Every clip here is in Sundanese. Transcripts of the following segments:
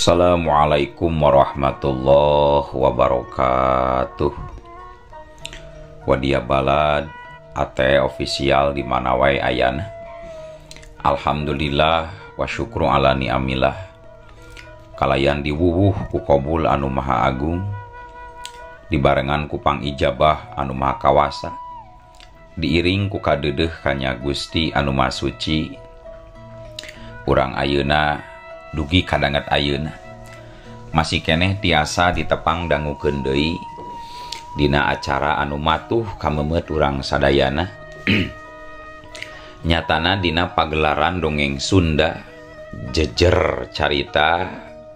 Assalamualaikum warahmatullahi wabarakatuh. Wadia balad AT official di mana wae ayana Alhamdulillah wa syukru ala ni'amillah. Kalayan diwuwuh ku kobul anu maha agung. Dibarengan kupang ijabah anu maha kawasa. Diiring ku kadedeh kanya gusti anu maha suci. Urang ayuna dugi kadangat ayeuna. masih keneh tiasa ditepang dangu Kendei. Dina acara anu matuh kamemet urang sadayana. Nyatana Dina pagelaran dongeng Sunda. Jejer carita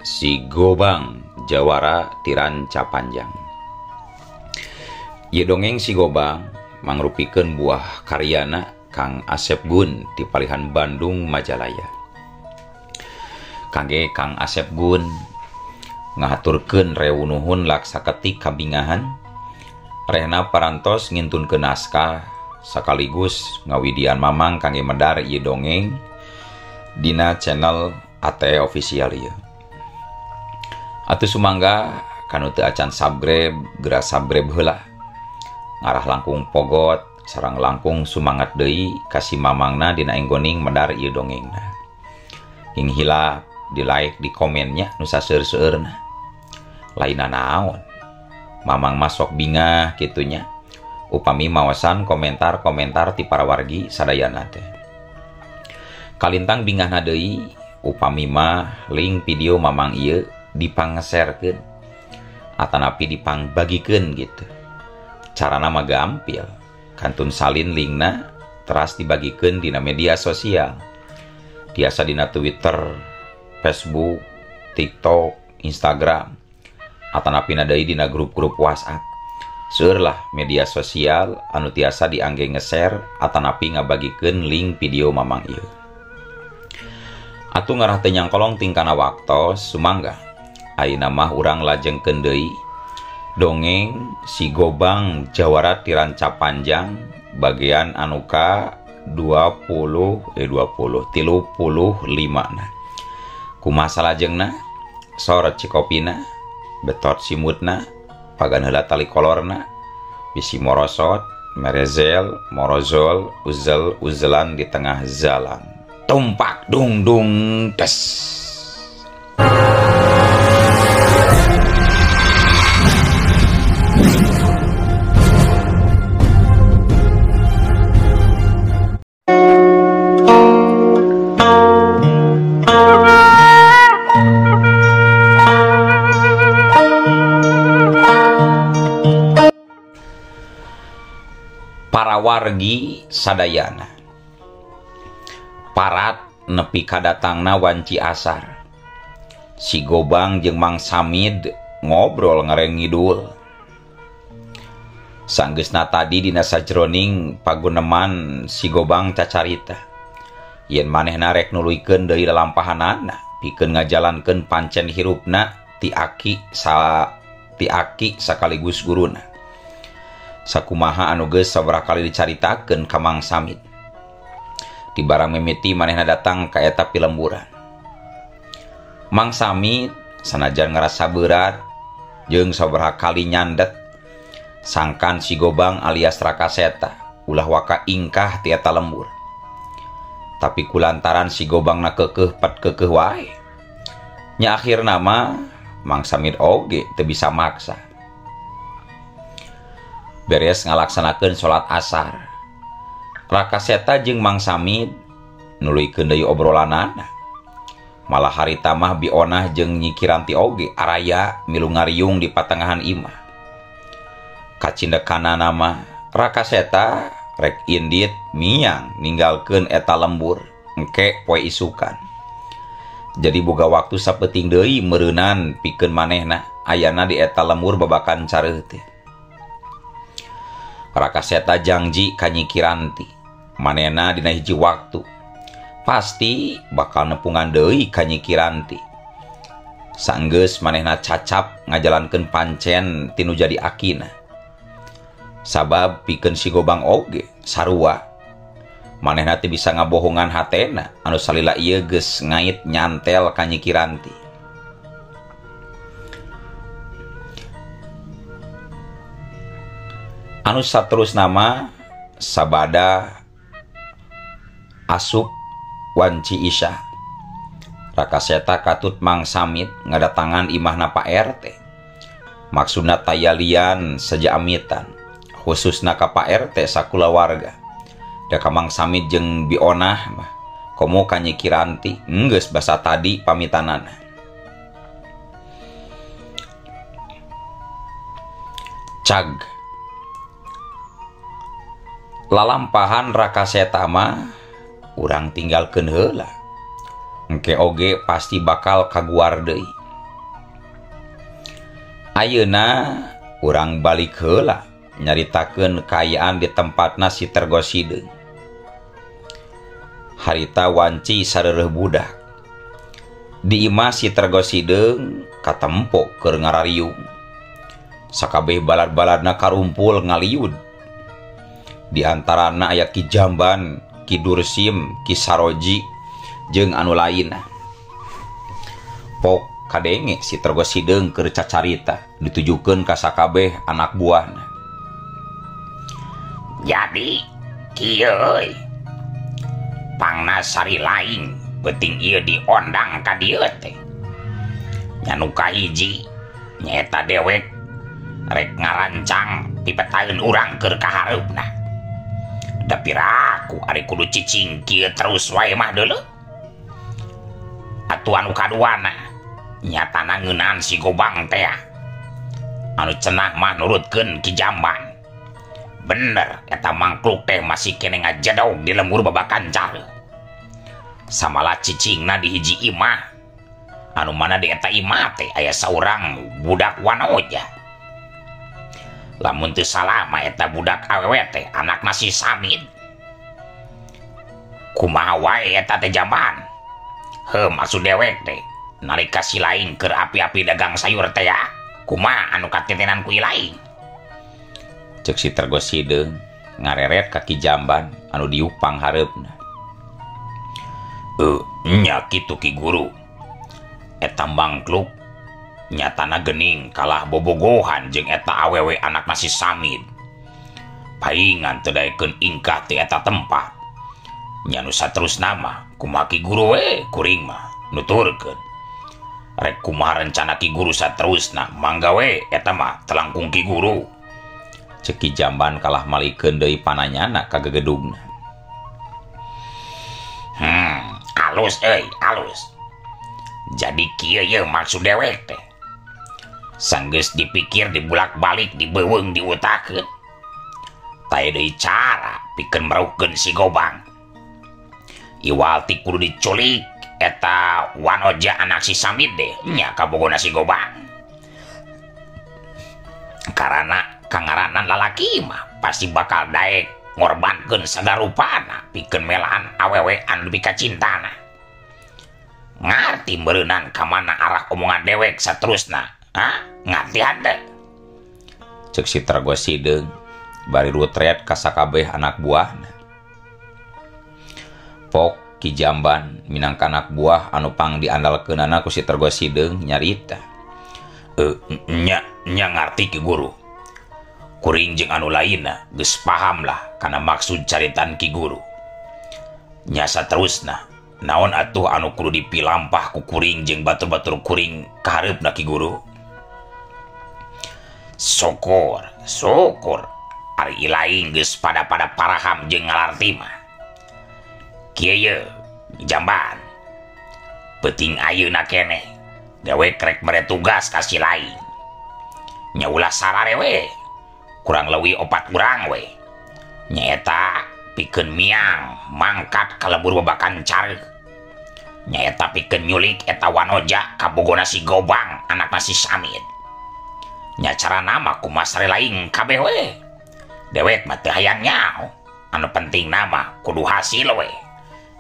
si Gobang Jawara Tiranca Panjang. Ye dongeng si Gobang mangrupikan buah karyana Kang Asep Gun di Palihan Bandung Majalaya. Kangge Kang Asep Gun ngaturken reunuhun laksaketik kabingahan. Rena parantos ngintun ke naskah sekaligus ngawidian Mamang kangge medar ieu dongeng Dina channel AT official ya Atuh sumangga kanu teu acan subscribe gera subscribe heula. Ngarah langkung pogot sarang langkung sumangat deui kasih mamangna dina enggoning medar ieu dongengna. Ing hilap di like di komennya nusa seur-seur nah lain naon? Mamang masuk bingah gitunya upami mawasan komentar-komentar ti para wargi sadayana teh. Kalintang bingah nadei upami mah link video mamang iya dipangserkeun atanapi dipang bagikan gitu. Cara nama gampil. Kantun salin linkna teras dibagikan dina media sosial. Biasa dina Twitter Facebook TikTok Instagram Atanapinadaidina grup-grup WhatsApp. Surlah media sosial anu tiasa diangge ngeser Atanapi ngabagikeun link video Mamang Ieu. Atuh ngarah teu nyangkolong tingkana waktos Sumangga. Ayeuna mah urang lajeng deui dongeng si Gobang Jawara Tiranca Panjang bagian anuka 20 eh 20 tilu puluh lima nah kumasa lajeng sorot Cikopina. betot simutna heula tali kolorna. Bisi morosot merezel morozol uzel uzelan di tengah jalan tumpak dungdung tes. wargi sadayana. Parat nepi kadatangna wanci asar. Si gobang jeung Mang Samid ngobrol ngareng ngidul. Sanggeusna tadi dina sajroning paguneman si gobang cacarita yen manehna rek nuluykeun deui lalampahanana pikeun ngajalankeun pancen hirupna ti aki sa ti aki sakaligus guruna. sakumaha anu geus sabaraha kali dicaritakeun ka Mang Samit. Di barang mimiti manehna datang ka eta pilemburan. Mang Samit sanajan ngerasa berat jeung sabaraha kali nyandet sangkan si Gobang alias Rakaseta ulah waka ingkah ti eta lembur. Tapi kulantaran si Gobang na kekeh pat kekeh wae. Nya akhir nama Mang Samit oge teu bisa maksa. beres ngalaksanakan salat asar. Rakaseta jeung Mang Samid nuluykeun deui obrolanana malah haritamah bionah jeung nyikiranti oge Araya milu ngariung di patengahan Imah. Kacindekana nama rakaseta rek indit miang ninggalkeun eta lembur engke poe isukan. Jadi boga waktu sapeting deui meureunan pikeun manehna ayana di eta lembur babakan careuh teh rakaseta Janji kanyikiranti. Manena dina hiji waktu. Pasti bakal nepungan deui kanyi kiranti sanggeus manehna cacap ngajalankeun pancen tinu jadi Akina. Sabab pikeun si gobang oge sarua. Manehna teh bisa ngabohongan hatena anu salila ieu geus ngait nyantel kanyikiranti. anu terus nama sabada asup wanci Isya. Rakaseta katut Mang Samit ngadatangan imahna Pak RT maksudna tayalian sejamitan khusus naka Pak RT sakula warga. Da Mang Samit jeung Bionah mah komo kanyikiranti enggeus basa tadi pamitanana. Cag. lalampahan rakasetama urang tinggal kenla Engke oge pasti bakal kaguarde Ayeuna urang balik hela nyaritakeun kaayaan di tempat nasi tergoside harita wanci sarereh budak. Di imah si tergosideung katempo keur ngarariung. Sakabeh balad-baladna karumpul ngaliud. di antara anak Ki Dursim, Ki Saroji, jeung anu lain. Pok kadenge si tergosideng keur cacarita ditujukeun ditujukan kasakabeh anak buah. Jadi kioi pangnasari lain penting ia diondang ka dia teh. Nyanuka hiji nyeta dewek rek ngarancang dipetahin orang ke kaharupna tapi raku Ari kudu cicingki terus wae mah dulu. Atuhan kaduana nyata nangunan si gobang teh anu cenah mah nurutkeun ki jamban. Bener eta mangkluk teh masih kene ngajedog di lembur babakan cara samala cicingna di hiji imah. Anu mana di eta imah teh aya saurang budak wanoja lamun teu salama eta budak awewe teh anakna anak nasi Kumaha wae eta teh jamban he maksud dewek teh nalika si lain keur api-api dagang sayur teh kumaha anu katenan kui lain? Ceksi tergoside ngareret kaki jamban anu diupang harepna uh, nya kitu ki guru. Eta mangkluk nyatana Gening kalah bobogohan jeung eta awewe anak nasi Samid paingan tedaikeun ingkah ti eta tempat. Nyanusa terus nama kumaki guru we kuring mah nuturkeun rek kumaha rencana Ki guru saterusna mangga we eta mah telangkung Ki guru. Ceki jamban kalah malikeun deui pananyana ka gegedugna hmm, alus euy alus. Jadi Ky maksud dewek teh. sanggeus dipikir dibulak-balik dibeweng diutakken deui cara pikeun meruken si gobang. Iwalti kudu diculik eta wanoja anak si Samid dehnya kabogona si gobang. Karena kangaranan lalaki mah pasti bakal daek ngorbankeun sagarupana pikeun melaan awewe anu bika cintana ngerti berenang kemana arah omongan dewek saterusna. ah ngerti ada cek si tergo bari rutret kasakabeh anak buah. Pok kijamban minangka anak buah anu anupang diandalkan anakku si tergo sideng nyarita. E, nya nya ngarti ki guru. Kuring jeung anu lain paham lah karena maksud caritan Ki guru. Nyasa terus naon atuh anu kudu dipilampah ku kuring jeung batur-batur kuring karep na Ki guru? syukur syukur Ari lain geus pada pada paraham jeung ngalarti mah. Kieu jamban Peuting ayeuna keneh. gawe krek mere tugas kasih lain nyaula sarare we kurang leuwih opat kurang we nyeta pikeun miang mangkat kalebur babakan care. Nya eta pikeun nyulik eta wanoja kabogona si gobang anak nasi samit nyacara nama ku masre lain we. dewek mati hayangnya anu penting nama kudu hasil we.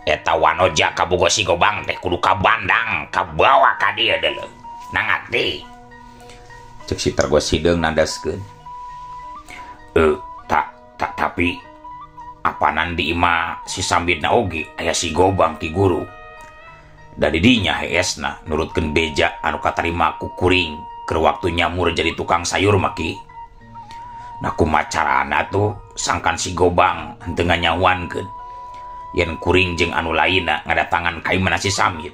Eta wanoja kabogo si gobang teh kudu kabandang kabawa ka dia dulu nangati cek si tergosideng nandaskeun. Eh tak tak tapi apa nandi ima si sambitna oge aya si gobang ti guru? Dari dinya heesna nurutkeun beja anu katarima ku kuring. ke waktu nyamur jadi tukang sayur maki naku macarana tuh sangkan si gobang dengan nyawan ke yen kuring jeng anu lain ngada tangan kain menasi samit.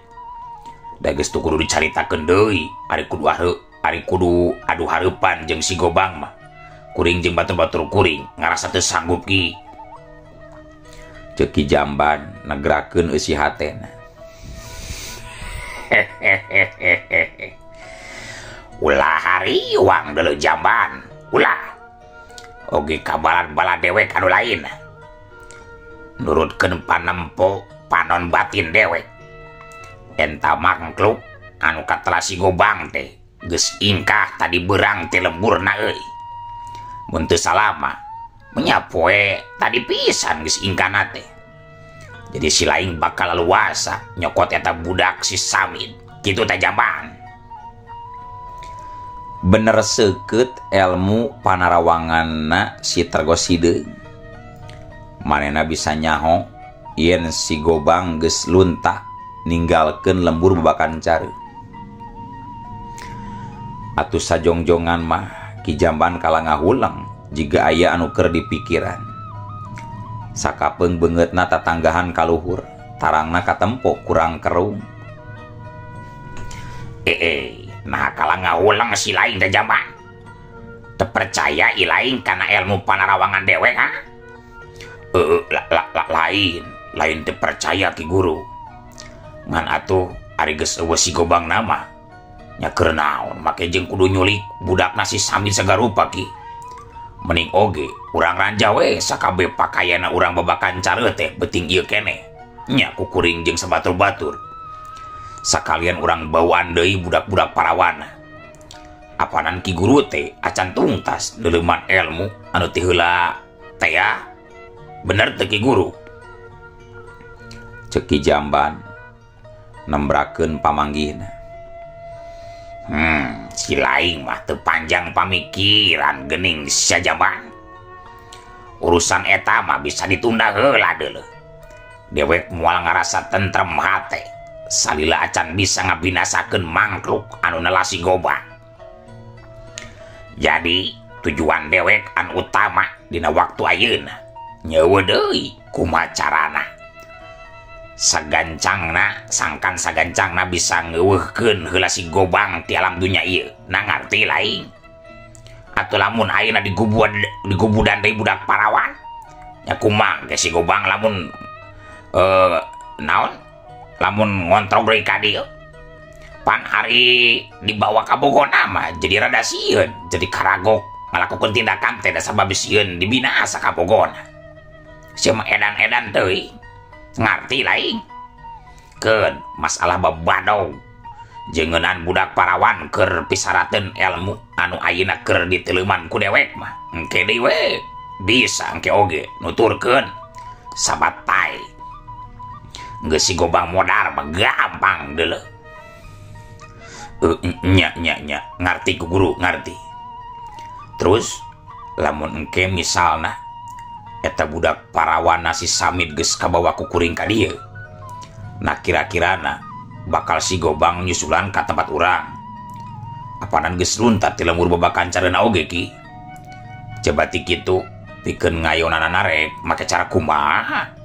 Dages tuh kudu dicaritakeun deui hari kudu haru hari kudu aduh harepan jeng si gobang mah. Kuring jeng batur-batur kuring ngerasa tuh sanggup ki. Ceki jamban negerakan usi hatena. ulah hari uang dulu jamban. Ulah. Oge kabalan bala dewek anu lain. Nurutkan panempo panon batin dewek. Entah mangkluk anu katelasi gobang teh ges ingkah tadi berang teh lembur mun teu salama menyapoe tadi pisan ges ingkah nate jadi si lain bakal luasa nyokot eta budak si samit. Gitu jamban. bener seket ilmu panarawangan sitergoside manena bisa nyaho yen si gobang ges lunta ninggalken lembur bebakan cari atuh sajongjongan mah kijamban kala ngahulang jika ayah anuker di pikiran sakapeng bangetna tatanggahan kaluhur tarangna katempo kurang kerung. Ee nah kalau ngahuleng si lain teh jama. Terpercaya ilain karena ilmu panarawangan dewek ha? Uh, la, la, la, lain. Lain terpercaya ki guru. Ngan atuh ari geus si gobang nama. Nya keur naon make jeung kudu nyulik budak nasi sami sagarupa ki. Mening oge urang ranja we sakabe pakaiana urang babakan cara teh beting ieu kene. Nya kukuring jeung sebatur-batur sekalian orang bawaan deui budak-budak parawana apanan Ki Guru teh acan tuntas deleman ilmu anu tihula tea bener teki guru ceki jamban nembrakeun pamanggihna. hmm si lain mah teu panjang pamikiran gening sajaban urusan etama bisa ditunda heula deuleuh. dewek mual ngarasa tentrem hate. salila acan bisa ngabinasakan mangkruk anu nelasi goba. Jadi tujuan dewek an utama dina waktu ayeuna nyewa deui kumacarana sagancangna sangkan sagancangna bisa ngeuweuhkeun heula si gobang ti alam dunya ieu. Na ngarti lain. Atau lamun ayeuna digubuan digubudan deui budak parawan nya kumang, ge si gobang lamun eh naon? lamun ngontrol dari kadir pan hari dibawa ke Bogor ah, nama jadi rada siun jadi karagok. Melakukan tindakan tidak sabab siun dibina asa ke Bogor cuma edan-edan tuh ngerti lain ke masalah babadau jengenan budak parawan ker pisaraten ilmu anu ayeuna ker diteleman ku dewek mah. Engke dewe bisa engke oge nuturkeun sabatai si gobang modar gampang dulu uh, e, nya, nya, nya. ngerti ku guru ngerti. Terus lamun engke misalna, eta budak parawan nasi samit ges kabawa ku kuring ka dia nah kira-kira na, bakal si gobang nyusulan ka tempat urang. apanan ges luntat di lemur babakan carana oge ki? Coba ti kitu pikeun ngayonan narek make cara kumaha?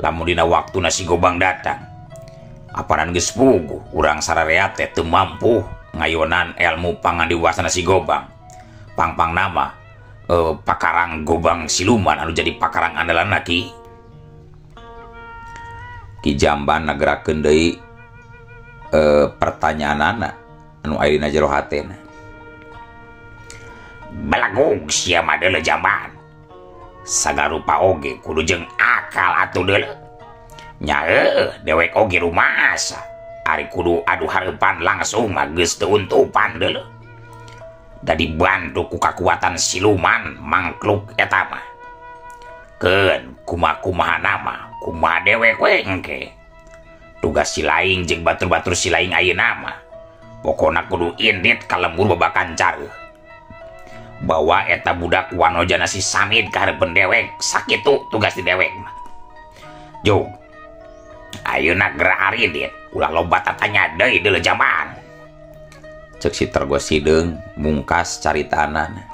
lamudina waktu nasi gobang datang. Aparan gespugu urang sarareate teu mampu ngayonan ilmu pangandiwasa nasi gobang. Pangpang nama eh, pakarang gobang siluman anu jadi pakarang andalan laki. Ki jamban nagerakeun deui eh, pertanyaanana anu ayeuna jero hatena balagog sia mah jamban. sagarupa oge kudu jeng akal atuh dulu nya dewek oge rumasa Ari kudu adu harapan langsung mah magis teuntupan dulu da dibantu ku kekuatan siluman mangkluk eta mah. Keun kumaha nama kumaha dewek we engke. Tugas silaing jeung batur-batur silaing ayeuna mah. Pokona kudu indit kalembur babakan careuh bahwa eta budak Wanojana si Samid karepen dewek. Sakit tuh tugas di dewek Jo Ayeuna gerah ari dia, ulah loba tatanya deui dulu jaman. Cek si tergos sideng mungkas caritanan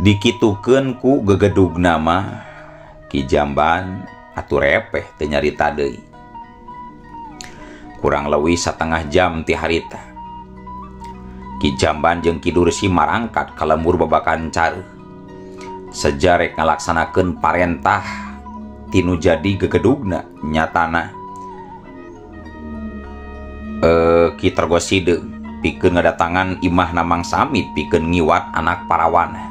dikitukeun ku gegedug nama ki jamban atuh repeh teu nyarita deui. Kurang leuwih setengah jam ti harita. Kijamban jeung Kidursi marangkat ke lembur babakan car sejarek ngalaksanakan parentah tinu jadi gegedugna nyatana. Eh, e, Kitergoside pikeun ngadatangan imah namang sami pikeun ngiwat anak parawana.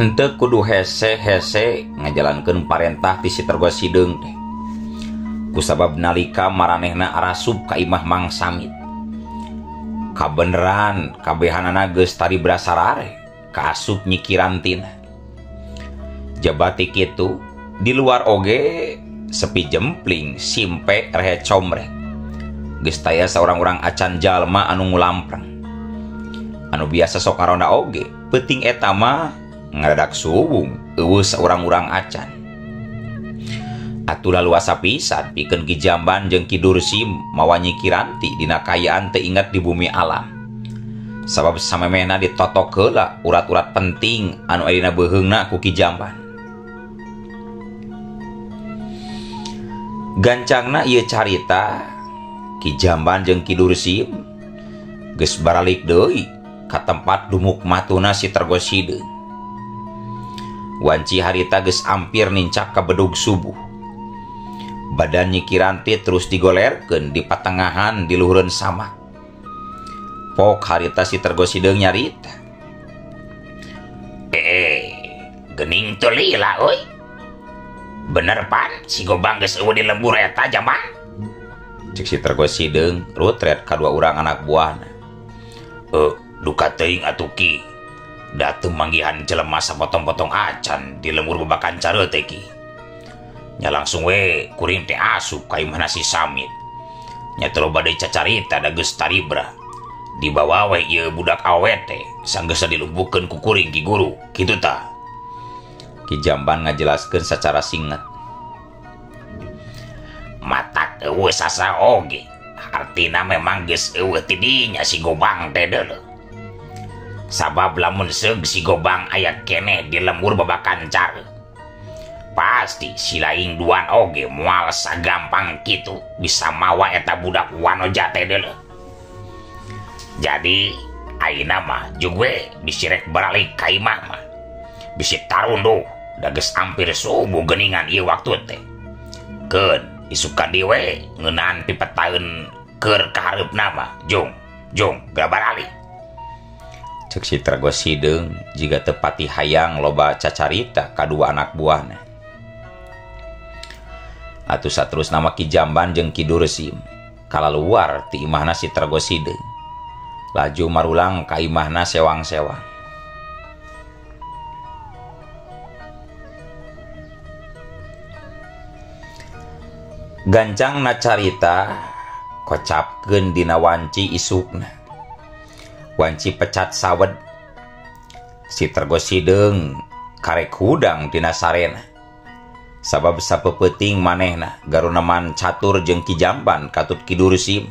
hente kudu hese hese ngajalankan parentah ti sitergo sideng teh. Kusabab nalika maranehna arasub ka imah mang samit. Kabeneran kabehanana geus tari berasarare kaasup nyikirantina jabati kitu di luar oge sepi jempling simpe rehe comre. Gestaya seorang-orang acan jalma anu ngulamprang anu biasa sok sokaronda oge peting etama ngadak subung eueus orang-orang acan atuh luasa pisan piken ki jamban jeung ki dursim mawanyi kiranti dina kayaan teu inget di bumi alam. Sabab samemehna ditotok heula urat-urat penting anu aya dina beheungna ku Ki Jamban. Gancangna ieu carita Ki Jamban jeung ki dursim geus baralik deui ka tempat dumuk matuna si Tergosideung. Wanci harita geus ampir nincak ke bedug subuh. Badan nyikiranti terus digolerkeun di patengahan di luhureun sama. Pok harita si tergosideng nyarita. Eh, gening tuh lila, oi. Bener pan, si gobang geus eueuh di lembur eta jaman. Cek si tergosideng rutret kadua orang anak buahna. Eh, duka teuing atuh ki datu manggihan jelema potong-potong acan di lemur bebakan cara teki. Nya langsung we kuring teh asup ka mana si samit. Nya telo badai cacarita da geus taribra dibawa we iya budak awet teh sanggesa dilumpuhkan ku kuring ki guru. Gitu ta. Ki jamban ngajelaskan secara singkat Matak ewe sasa oge. Artina memang ges ewe tidinya si gobang teh dulu sabab lamun seg si gobang ayat kene di lembur babakancar pasti silaing duan oge mual sagampang gitu bisa mawa eta budak wano jate dulu jadi aina mah juga bisirek beralik kaimah mah. Bisi tarunduh dages hampir subuh geningan iya waktu teh. Ken isukan diwe ngenan pipetahun ker kaharep nama. Jong jong gabar alik Citra gosideng jika tepati hayang loba cacarita kedua anak buahna. Atau terus nama Ki Jamban jeung ki dursim kala luar ti imahna Citra gosideng laju marulang ka imahna sewang-sewang. Gancang na carita kocapkeun dina wanci isukna. wanci pecat sawwed si tergosideng karek hudang tina Sarena. Sabab sape peting manehna Garunaman catur jengki jamban katut Kidur Sim.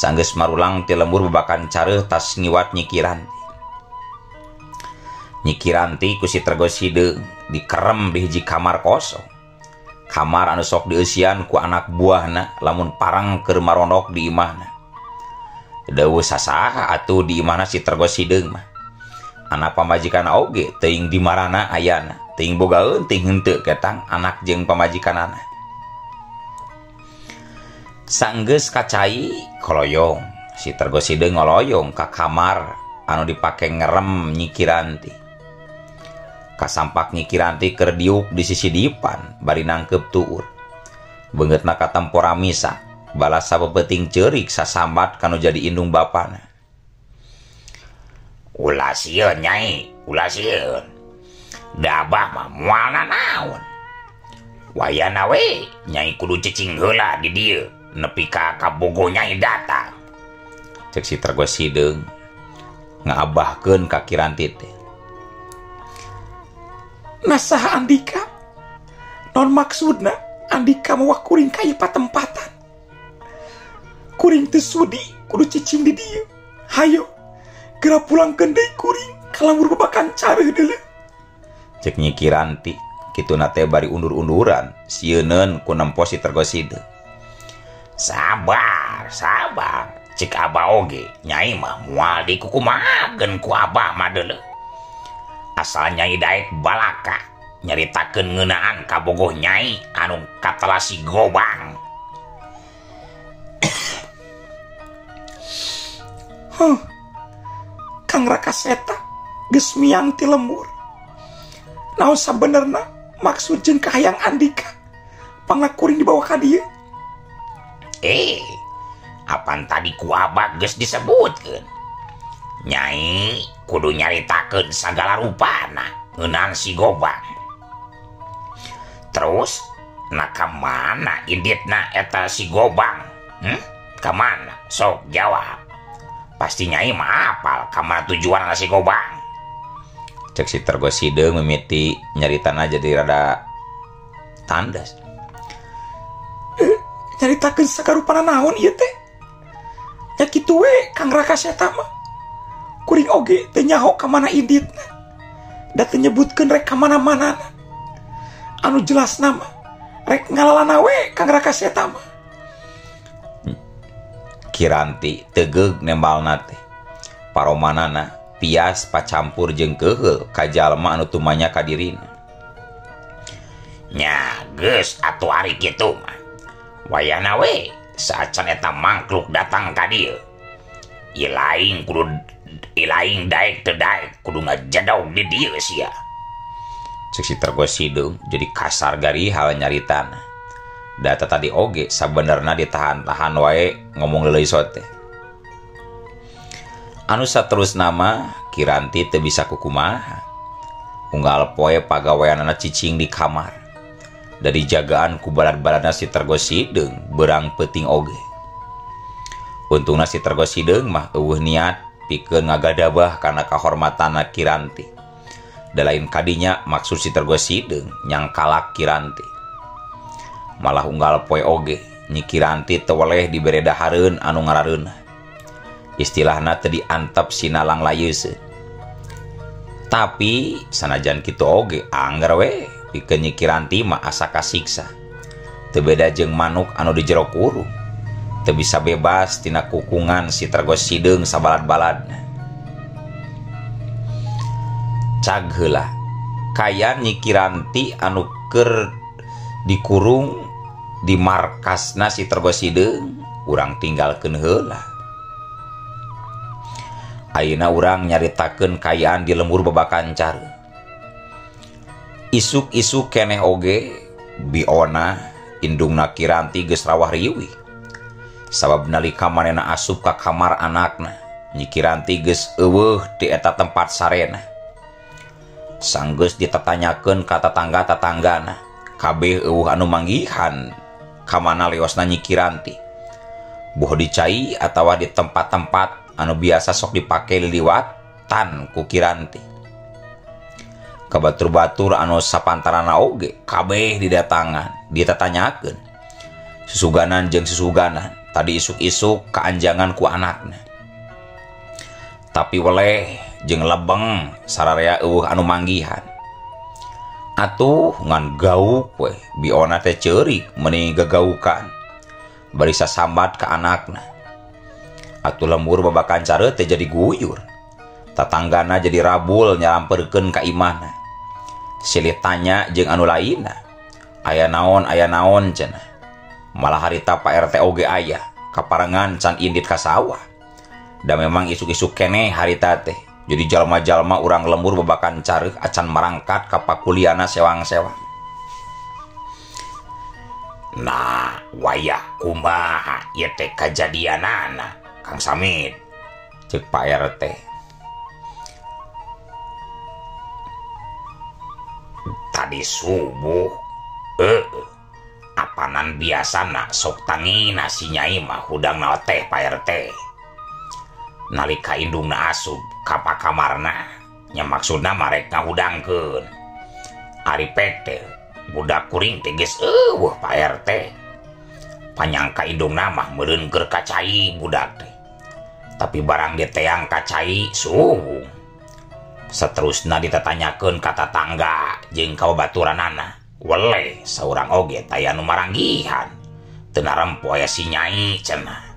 Sangges Marulang tilemur bebakan care tas ngiwat nyikiran nyikiranti ku si tergosideng dikerem di hiji kamar kosong. Kamar anu sok diusian ku anak buahna lamun parang ke Marondok di imahna. Dewu sasaha atuh di mana si tergosideng mah. Anak pamajikan oge teing di marana ayana. Teing boga ting hente ketang anak jeng pamajikan anak Sanggeus kacai koloyong. Si tergosideng ngoloyong ka kamar anu dipake ngerem nyikiranti kasampak nyikiranti kerdiuk di sisi dipan bari nangkep tuur. Banget na katemporamisah balasa pepeting cerik sasambat kanu jadi indung bapana bana nyai. Naon? Wayanawe nyai kudu cicing heula di dieu nepi ka kabogo nyai datang. Ceksi tergo ngabahkeun ka kiranti teh. Nasaha Andika? Non maksudna Andika mah kuring kaya patempatan kuring teh sudi kudu cicing di dia. Hayo gera pulang deui kuring kalamur babakan careuh dulu cek nyikiranti kitu nate bari undur-unduran sieun ku nemposi tergoside. Sabar sabar cik abah oge nyai mah moal dikukumageun ku abah mah deuleu asal nyai daek balaka nyaritakeun ngeunaan kabogoh nyai anu katalasi gobang. huh. Kang Rakaseta gesmiang ti lemur naon sabenerna maksud jeung kahayang Andika? Pangakuring dibawa ka dieu? Eh apan tadi ku abak geus disebutkeun? Nyai kudu nyaritakeun sagala rupana ngeunaan si gobang. Terus na kamana inditna eta si gobang? Hmm? kamana sok jawab. pastinya ima apal kamar tujuan nasi gobang. Cek si tergosideng memiti nyaritana jadi rada tandas. Nyaritakan sakarupana naon iya teh? Ya gitu we kang raka setama kuring oge teh nyaho kamana idit da teh nyebutkeun rek kamana mana anu jelas nama rek ngalalana we kang raka setama. Kiranti tegeg nembalnate paromanana pias pacampur jeng kehe kajallma anu tumanya kadirina nyages atau hari gitu mah. Wayana we saacan eta mangkluk datang kadir ilaing kudu ilaing daek teu daek kudu ngajadau di dia sia. Cek si tergosidung jadi kasar gari hal nyaritana. data tadi oge sebenarnya ditahan-tahan wae ngomong leuleuy sote anu terus nama kiranti teu bisa kukumaha unggal poe pagawean cicing di kamar. Dari jagaan ku balad-baladna si tergosideng berang peting oge. Untungna si tergosideng mah eueuh niat pikeun ngagadabah karena kahormatana kiranti. Da lain kadinya maksud si tergosideng nyangkalak kiranti. malah unggal poe oge nyikiranti teweleh diberedaharun anu ngarareun. Istilahna teu diantep sinalang layuse tapi sanajan kitu oge anggar we pikeun nyikiranti mah asa kasiksa. Teu beda jeung manuk anu di jero kurung teu bisa bebas tina kukungan si tergos sideung sabalad-balad cag heula kayan nyikiranti anu keur dikurung di markas nasi terbesideng urang tinggal kenhela Aina urang nyaritakan kayaan di lembur bebakancar isuk-isuk keneh oge biona indung nakiranti gesrawah riwi. Sabab nalika manena asup ka kamar anakna nyikiranti geus eueuh di eta tempat sarena. Sanggeus ditatanyakeun ka tetangga-tetanggana kabeh eueuh anu manggihan. kamana lewasna nyikiranti. Boh dicai atau di tempat-tempat anu biasa sok dipakai liwatan ku kiranti. Kebatur-batur anu sapantarana oge kabeh didatangan ditatanyakeun susuganan jeung susuganan tadi isuk-isuk keanjangan ku anaknya tapi weleh jeng lebeng sararea eueuh anu manggihan. atuh ngan gauk we biona teh ceurik meni gagaukan bari sasambat ke anakna. Atuh lembur babakan care teh jadi guyur. Tatanggana jadi rabul nyaramperkeun ka imahna. Silih tanya jeung anu lainna. Aya naon aya naon cenah. Malah harita Pak RT oge aya. Kaparengan can indit ka sawah. Da memang isuk-isuk keneh harita teh. jadi jalma-jalma orang lembur bebakan care acan merangkat kapakuliana sewang-sewang. Nah wayah kumaha? Ya teh kejadian anak Kang Samit. Cek Pak RT tadi subuh eh apanan biasa nak sok tangi nasinya imah hudang nate Pak RT nalika indungna asup kapa kamarna nya maksudna marek ngahudangkeun. Ari PT budak kuring teges eueuh Pak RT panyangka hidung nama merengker kacai budak teh. Tapi barang diteang kacai suhu seterusnya ditetanyakan kata tangga jeung baturan anak weleh seorang oge tayanu Maranggihan. Tenarempo si nyai cenah.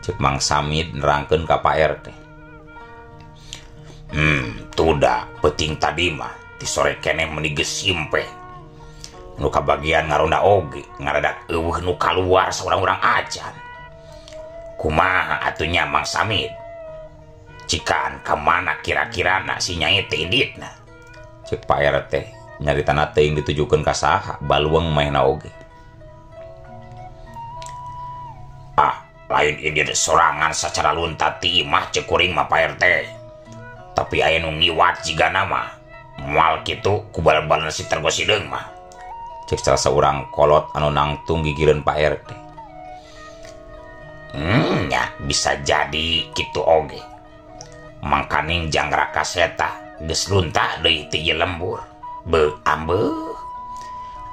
cekmang Samit nerangkan ke Pak RT hmm tuda peting tadi mah di sore kene menige simpe nuka bagian ngaronda oge ngaradak eueuh nu keluar seorang-orang ajan. kumaha atunya Mang Samit cikan kemana kira-kira Nyai Teditna? iditna cek Pak RT nyari tanah teing ditujukan kasaha baluang main oge lain ini sorangan secara luntatimah cekuring Pak RT tapi aya nu ngiwat jika nama Moal gitu kubal-balan si tergosideng mah. Cek salah seorang kolot anu nangtung gigireun Pak RT hmm ya bisa jadi gitu oge. Mangkaning jangraka seta geus lunta deui ti lembur. Be ambe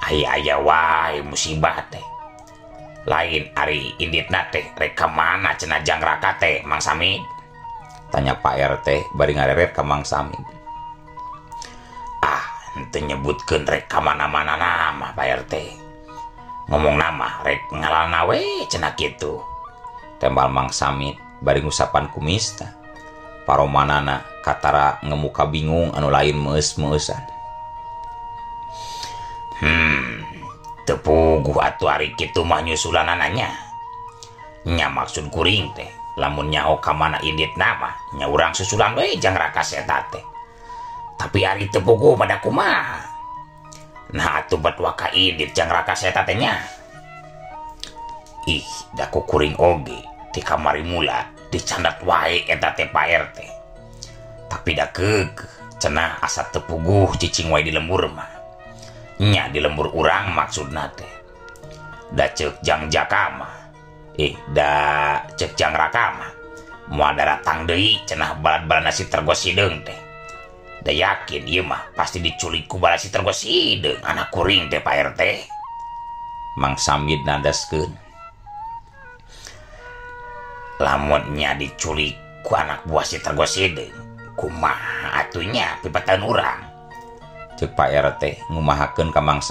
aya aya wae musibah teh. lain Ari inditna teh reka mana cena jangraka teh Mang Sami? Tanya Pak RT bari ngareret ka Mang Sami. Ah ente nyebutkeun rek ka mana-mana nama Pak RT ngomong nama rek ngalana we cenah kitu. Tembal Mang Sami bari ngusapan kumista paromanana katara ngemuka bingung anu lain meus-meusan. Hmm tepuguh atau hari itu mahnyusulan anaknyanya maksud kuring teh lamun nyaho ka mana indit nama nya urang susulan we jang raka setate tapi hari tepuguh pada kumaha nah atuh bat waka indit jang raka nya? ih daku kuring oge di kamari mula dicandat wae eta teh Pak RT tapi da kekeh cenah asa tepuguh cicing wae di lembur mah. Nya di lembur urang maksudna teh da cek jang jakama. Eh da cek jang rakama. Mau ada datang deui cenah balad-balad nasi tergosideng teh. Da yakin ieu mah pasti diculik ku balad si tergosideng anak kuring teh Pak RT Mang Samid nadaskeun lamunnya diculik ku anak buah si tergosideng kumaha atunya pipatan urang Pak RT Mang Kamang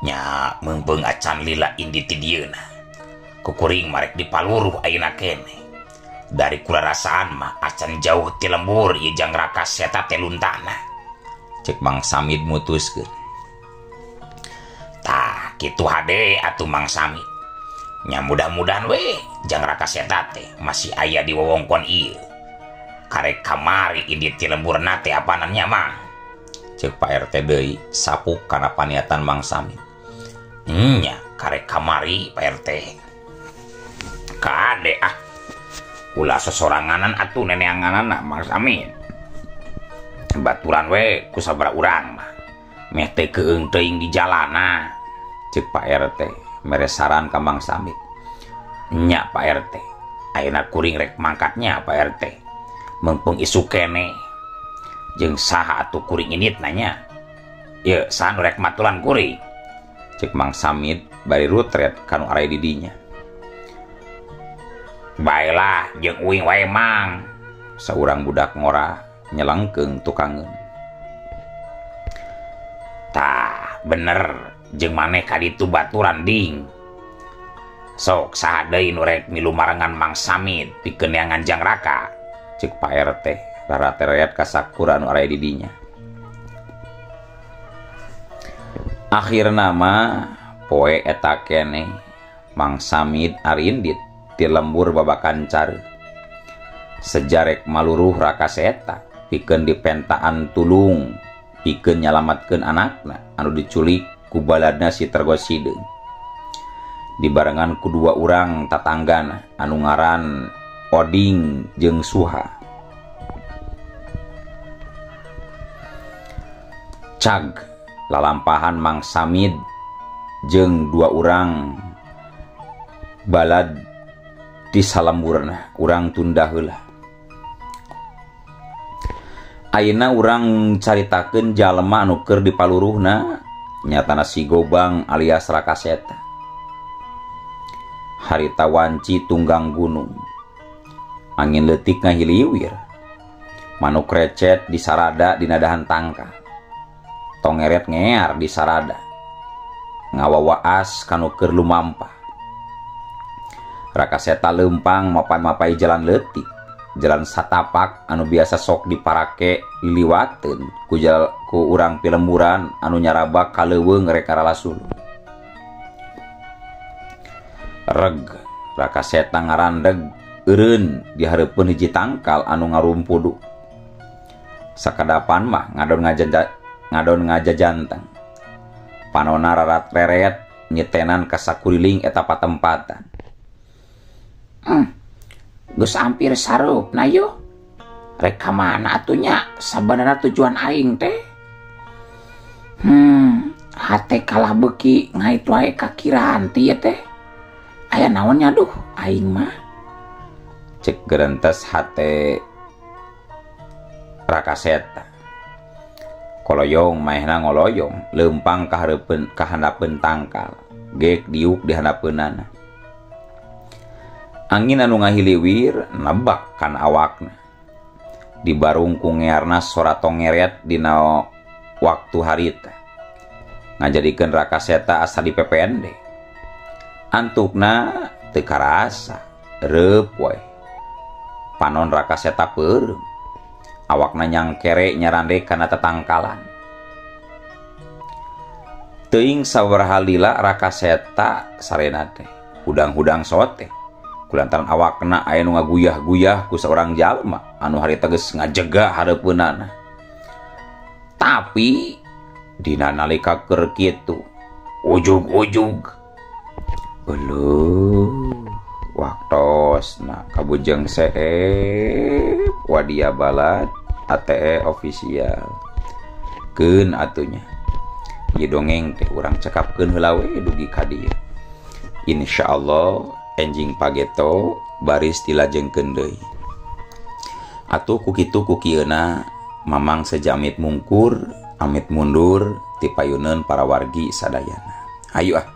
nya mempeng acan lila indi kukuring marek dipaluruh Aina kene. Dari kula rasaan mah acan jauh ti lembur ijang rakas seta telun cek Mang Samid mutuskeun. Tah, kitu hade atuh Mang Samid nya mudah-mudahan we jang raka seta teh masih ayah di wewengkon iya karek kamari indi ti lembur nate apanannya mang. cek Pak RT deui sapuk karena paniatan Mang Samin nya karek kamari Pak RT kade ah. Ulah sesoranganan atuh neneanganan Mang Samin baturan we kusabara urang mah. Meh teh keung teuing di jalana cek Pak RT mere saran ka Mang Samin nya Pak RT ayeuna kuring rek mangkatnya Pak RT mumpung isu kene. jeng saha atuh kuring ini nanya. Ya saha rek matulan kuring cek mang samit bari rutret kanu arai didinya. Baiklah jeng uing wae mang. Seorang budak ngora nyelengkeung tukangen tah bener. Jeng maneh kaditu baturan ding sok saha deui nu rek milu marangan mang samit pikeun yang nganjang raka. Cek pak rt para tereat aya di didinya akhir nama poe eta kene Mang Samid Arindit di lembur babakan car. Sejarek maluruh raka seta pikeun dipentaan tulung pikeun nyalamatkeun anakna anu diculik ku baladna si tergoside. Dibarengan kedua orang tatanggana anu ngaran Oding jeung Suha. Cag. Lalampahan Mang Samid jeung dua orang balad di salamburna orang heula Aina orang caritakeun jalma nuker di Paluruhna nyatana si gobang alias rakaseta harita wanci tunggang gunung. Angin letik ngahiliwir. Manuk recet disarada dinadahan tangka. tongeret ngear di sarada. Ngawawaas kanuker lumampah rakaseta lempang mapai-mapai jalan letik jalan satapak anu biasa sok diparake liliwaten ku jal, ku urang pilemburan anu nyaraba kaleweng reka rasul reg rakaseta ngarandeg eureun dihareupeun hiji tangkal anu ngarumpudu sakadapan mah ngadon ngajan ngadon ngaja jantan panona rarat reret nyetenan kasakuriling eta patempatan. Hmm. Gus hampir sarup nah yuk reka mana atunya sabenerna tujuan aing teh. Hmm hate kalah beki ngait wae kakiran ti teh. Aya naonnya duh aing mah? Cek gerentes hate rakaseta koloyong maehna ngoloyong. Lempang kahareupeun kahandapeun tangkal. Gek diuk dihandapeunana angin anu ngahiliwir nebak kan awakna dibarung kungearna sora tongeret dina waktu harita. Ngajadikeun rakaseta asa di PPND antukna teu karasa reup we panon rakaseta peureum awak nanyang kere kana karena tetangkalan teing sawarhalila raka seta sarenate hudang-hudang sote kulantaran awak kena aya nu ngaguyah-guyah ku seorang jalma. Anu hari teges ngajega hareupeunana tapi dina nalika keur kitu ujug-ujug Belum. waktos. Nah kabujeng se wadia balat ATE official ke atunya. Ieu dongeng teh orang heula helawe dugi ka dieu Insya Allah enjing pageto baris tilajeng kendei atau kukitu kukiuna Mamang sejamit mungkur amit mundur tipayunun para wargi sadayana. Ayo ah.